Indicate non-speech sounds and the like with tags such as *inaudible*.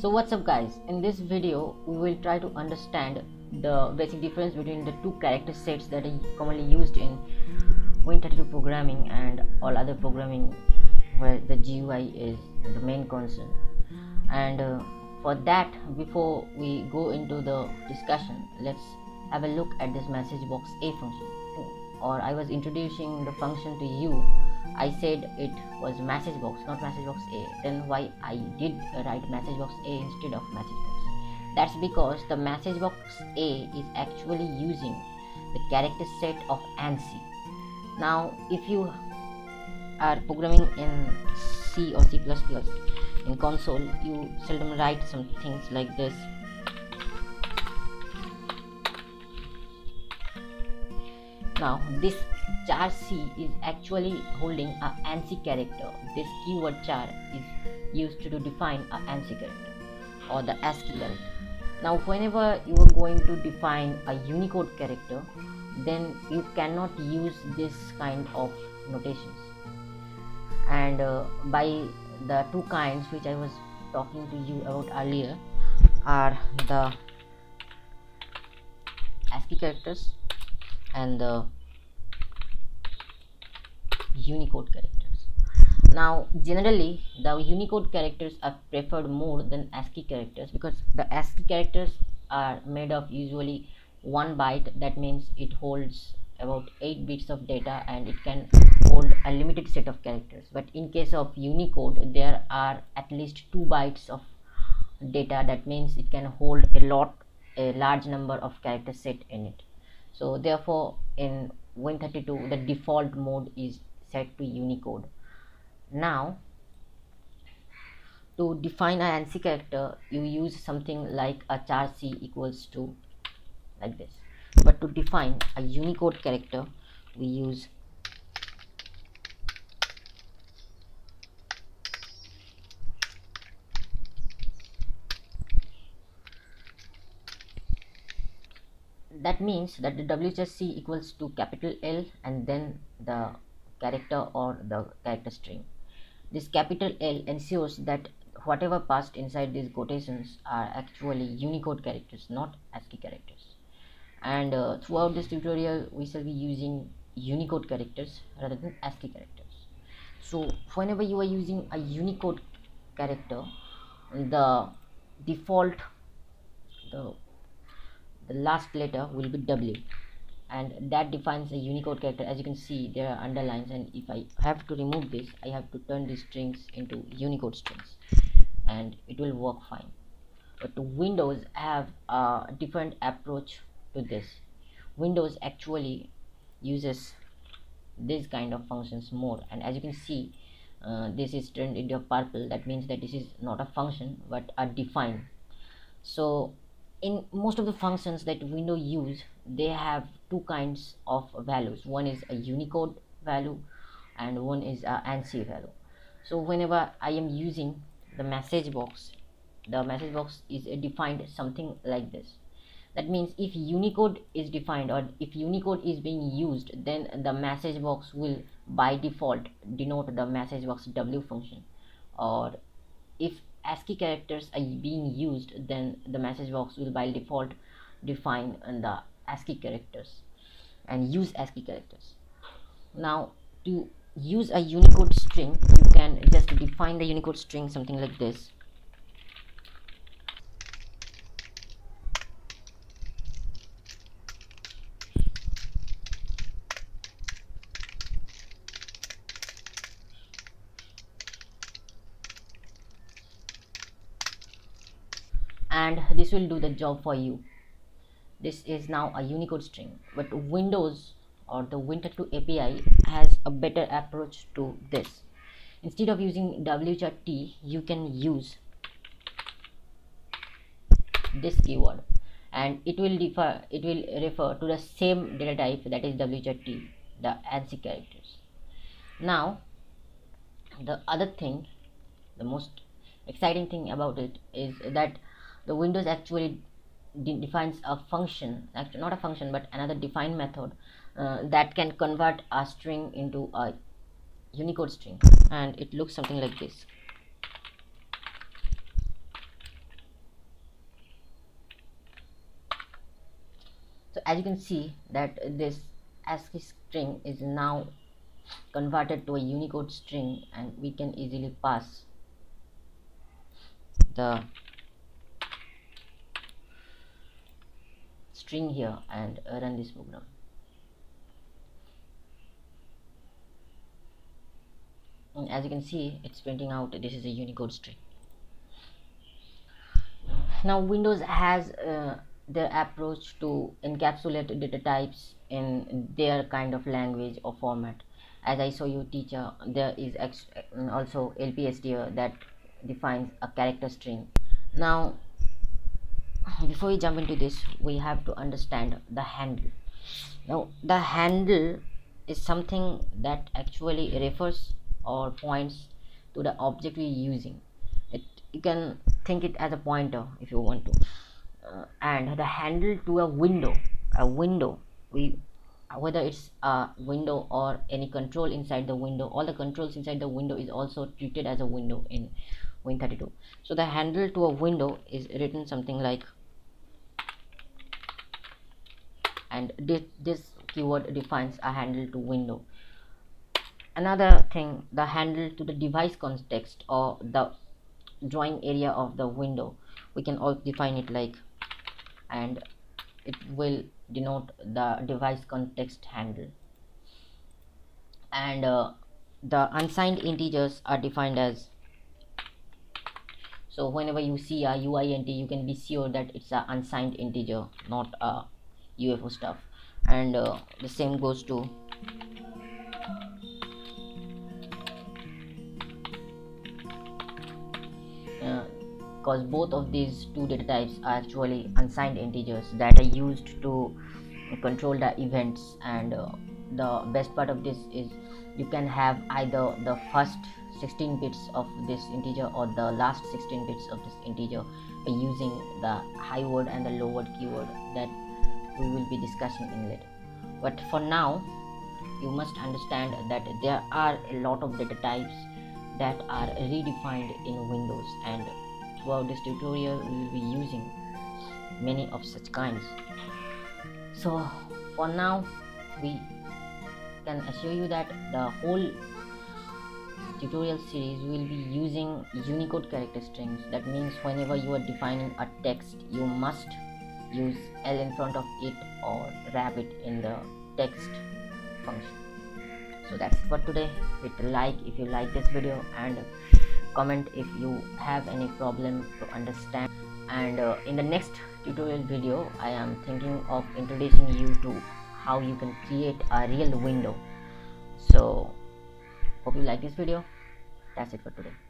so what's up guys? In this video we will try to understand the basic difference between the two character sets that are commonly used in Win32 programming and all other programming where the GUI is the main concern. And uh, for that before we go into the discussion let's have a look at this message box a function. Or I was introducing the function to you I said it was message box not message box A. Then why I did write message box A instead of message box that's because the message box A is actually using the character set of ANSI now if you are programming in C or C++ in console you seldom write some things like this. Now this char c is actually holding a ANSI character. This keyword char is used to define a ANSI character or the ASCII character. Now whenever you are going to define a Unicode character then you cannot use this kind of notations. And uh, by the two kinds which I was talking to you about earlier are the ASCII characters and the Unicode characters. Now, generally, the Unicode characters are preferred more than ASCII characters because the ASCII characters are made of usually one byte. That means it holds about 8 bits of data and it can hold a limited set of characters. But in case of Unicode, there are at least 2 bytes of data. That means it can hold a lot, a large number of character set in it so therefore in Win32 the default mode is set to Unicode. Now to define an ANSI character you use something like a char c equals to like this. But to define a Unicode character we use that means that the WHSC equals to capital L and then the character or the character string. This capital L ensures that whatever passed inside these quotations are actually Unicode characters, not ASCII characters. And uh, throughout this tutorial, we shall be using Unicode characters rather than ASCII characters. So whenever you are using a Unicode character, the default the the last letter will be W and that defines a Unicode character. As you can see there are underlines. And if I have to remove this I have to turn these strings into Unicode strings. And it will work fine. But Windows have a different approach to this. Windows actually uses this kind of functions more. And as you can see uh, this is turned into purple. That means that this is not a function but a define. So in most of the functions that Windows use they have two kinds of values. One is a Unicode value and one is a ANSI value. So whenever I am using the message box the message box is defined something like this. That means if Unicode is defined or if Unicode is being used then the message box will by default denote the message box W function. Or if ASCII characters are being used then the message box will by default define the ASCII characters and use ASCII characters. Now to use a Unicode string you can just define the Unicode string something like this. And this will do the job for you this is now a unicode string but windows or the win32 api has a better approach to this. Instead of using wht you can use this keyword and it will refer it will refer to the same data type that is wht the ANSI characters. Now the other thing the most exciting thing about it is that the windows actually de defines a function actually not a function but another define method uh, that can convert a string into a unicode string. And it looks something like this. So as you can see that this ASCII string is now converted to a unicode string and we can easily pass the string here and run this program and as you can see it's printing out this is a Unicode string. Now Windows has uh, their approach to encapsulate data types in their kind of language or format. As I saw you teacher there is also LPSTR that defines a character string. Now *sighs* before we jump into this we have to understand the handle. Now the handle is something that actually refers or points to the object we're using. It you can think it as a pointer if you want to. Uh, and the handle to a window a window we whether it's a window or any control inside the window all the controls inside the window is also treated as a window in win32 so the handle to a window is written something like and this, this keyword defines a handle to window. Another thing the handle to the device context or the drawing area of the window. We can also define it like and it will denote the device context handle. And uh, the unsigned integers are defined as so whenever you see a uint you can be sure that it's an unsigned integer not a ufo stuff. And uh, the same goes to because both of these two data types are actually unsigned integers that are used to control the events. And uh, the best part of this is you can have either the first 16 bits of this integer or the last 16 bits of this integer by using the high word and the low word keyword that we will be discussing in later. But for now you must understand that there are a lot of data types that are redefined in windows and throughout this tutorial we will be using many of such kinds. So for now we can assure you that the whole tutorial series will be using unicode character strings. That means whenever you are defining a text you must use l in front of it or wrap it in the text function. So that's for today. Hit like if you like this video and comment if you have any problem to understand. And uh, in the next tutorial video I am thinking of introducing you to how you can create a real window. So hope you like this video. That's it for today